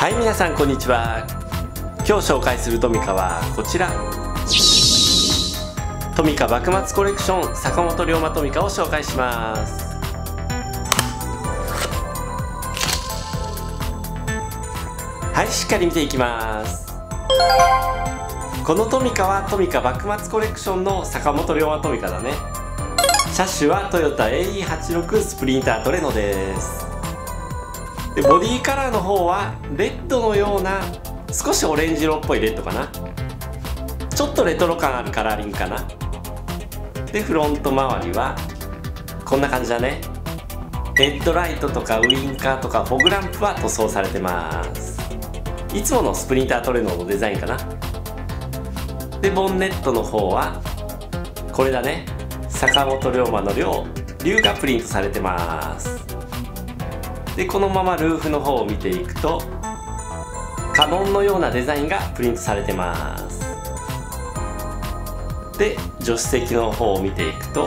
はい皆さんこんにちは。今日紹介するトミカはこちら。トミカ幕末コレクション坂本龍馬トミカを紹介します。はいしっかり見ていきます。このトミカはトミカ幕末コレクションの坂本龍馬トミカだね。車種はトヨタ AE86 スプリンタートレノです。でボディカラーの方はレッドのような少しオレンジ色っぽいレッドかな。ちょっとレトロ感あるカラーリングかな。でフロント周りはこんな感じだね。ヘッドライトとかウインカーとかフォグランプは塗装されてます。いつものスプリンタートレノのデザインかな。でボンネットの方はこれだね。坂本龍馬の量龍がプリントされてます。でこのままルーフの方を見ていくと家紋のようなデザインがプリントされてます。で助手席の方を見ていくと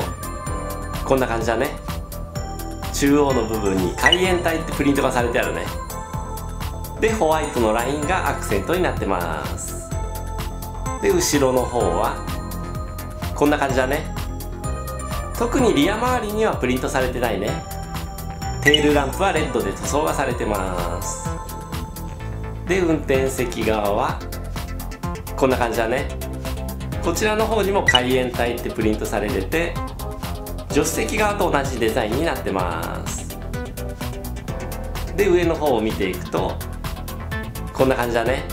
こんな感じだね。中央の部分に海援隊ってプリントがされてあるね。でホワイトのラインがアクセントになってます。で後ろの方はこんな感じだね。特にリア周りにはプリントされてないね。テールランプはレッドで塗装がされてます。で運転席側はこんな感じだね。こちらの方にも海援隊ってプリントされてて助手席側と同じデザインになってます。で上の方を見ていくとこんな感じだね。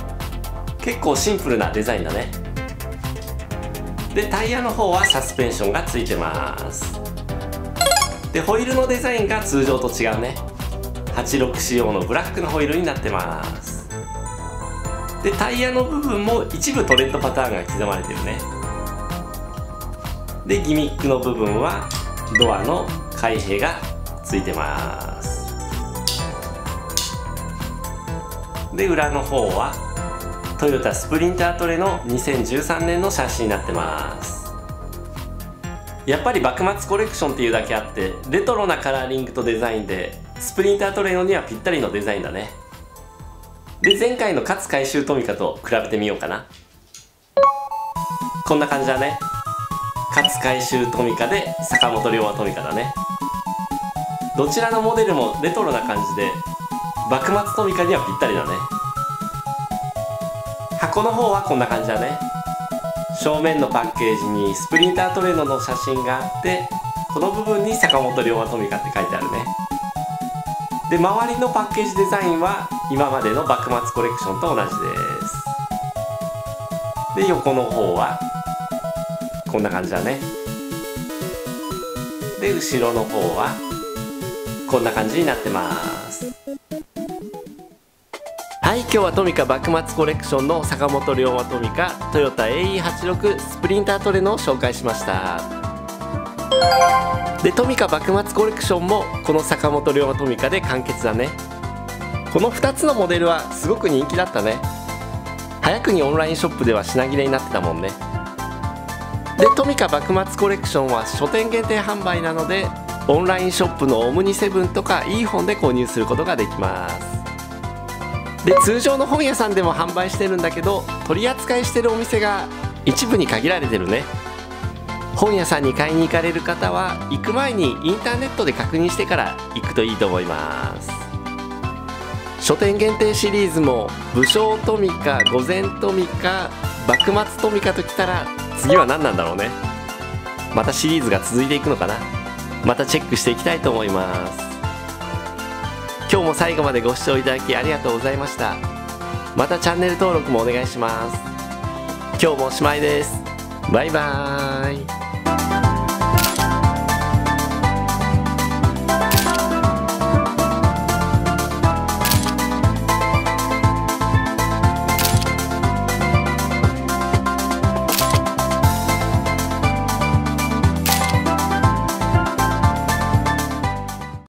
結構シンプルなデザインだね。でタイヤの方はサスペンションがついてます。でホイールのデザインが通常と違うね。86仕様のブラックのホイールになってます。でタイヤの部分も一部トレッドパターンが刻まれてるね。でギミックの部分はドアの開閉がついてます。で裏の方はトヨタスプリンタートレの2013年の写真になってます。やっぱり幕末コレクションっていうだけあってレトロなカラーリングとデザインでスプリンタートレノにはぴったりのデザインだね。で前回の勝回収トミカと比べてみようかな。こんな感じだね。勝回収トミカで坂本龍馬トミカだね。どちらのモデルもレトロな感じで幕末トミカにはぴったりだね。箱の方はこんな感じだね。正面のパッケージにスプリンタートレーノの写真があってこの部分に坂本龍馬トミカって書いてあるね。で周りのパッケージデザインは今までの幕末コレクションと同じです。で横の方はこんな感じだね。で後ろの方はこんな感じになってます。はい今日はトミカ幕末コレクションの坂本龍馬トミカトヨタ AE86 スプリンタートレノを紹介しました。でトミカ幕末コレクションもこの坂本龍馬トミカで完結だね。この2つのモデルはすごく人気だったね。早くにオンラインショップでは品切れになってたもんね。でトミカ幕末コレクションは書店限定販売なのでオンラインショップのオムニセブンとかいい本で購入することができます。で通常の本屋さんでも販売してるんだけど取り扱いしてるお店が一部に限られてるね。本屋さんに買いに行かれる方は行く前にインターネットで確認してから行くといいと思います。書店限定シリーズも武将トミカ御前トミカ幕末トミカときたら次は何なんだろうね。またシリーズが続いていくのかな。またチェックしていきたいと思います。今日も最後までご視聴いただきありがとうございました。またチャンネル登録もお願いします。今日もおしまいです。バイバーイ。